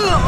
Ugh.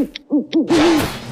Uh, uh, uh, uh.